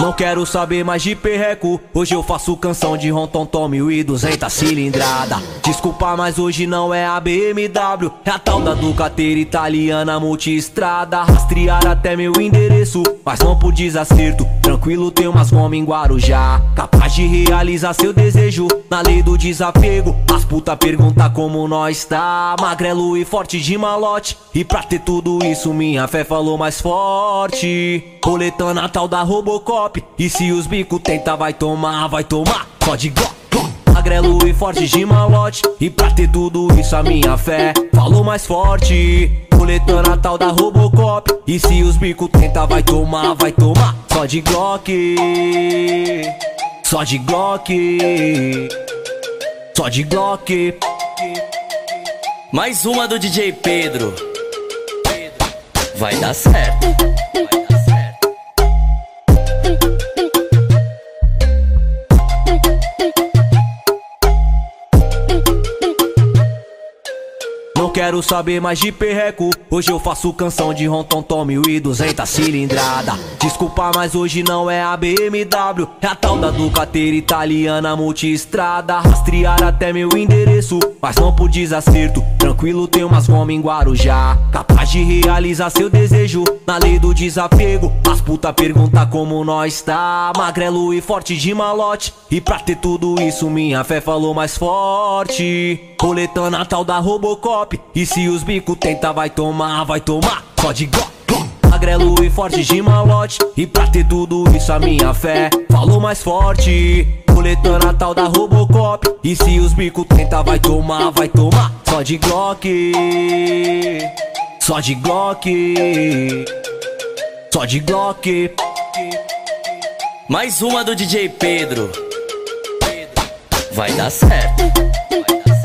Não quero saber mais de perreco. Hoje eu faço canção de Ronton Tom 1200 cilindrada. Desculpa, mas hoje não é a BMW É a tal da Ducateira italiana multistrada. Rastrear até meu endereço Mas não por desacerto Tranquilo, tem umas goma em Guarujá Capaz de realizar seu desejo Na lei do desapego As puta pergunta como nós tá Magrelo e forte de malote E pra ter tudo isso minha fé falou mais forte Roletando a tal da Robocop e se os bico tenta, vai tomar, vai tomar. Pode glock, Magrelo e forte de malote. E pra ter tudo isso, a minha fé falou mais forte. Boletão natal da Robocop. E se os bico tenta, vai tomar, vai tomar. Só de Glock. Só de Glock. Só de Glock. Mais uma do DJ Pedro. Vai dar certo. Não quero saber mais de perreco. Hoje eu faço canção de Ronton Tom 1200 cilindrada. Desculpa, mas hoje não é a BMW É a tal da Ducateira italiana multistrada. Rastrear até meu endereço Mas não por desacerto. Tranquilo, tem umas goma em Guarujá. Capaz de realizar seu desejo Na lei do desapego. As puta pergunta como nós tá. Magrelo e forte de malote. E pra ter tudo isso minha fé falou mais forte Coletando a tal da Robocop e se os bico tenta, vai tomar, vai tomar. Só de glock, Magrelo e forte de malote. E pra ter tudo isso, a minha fé falou mais forte. Coletando a tal da Robocop. E se os bico tenta, vai tomar, vai tomar. Só de Glock. Só de Glock. Só de Glock. Mais uma do DJ Pedro. Vai dar certo. Vai dar certo.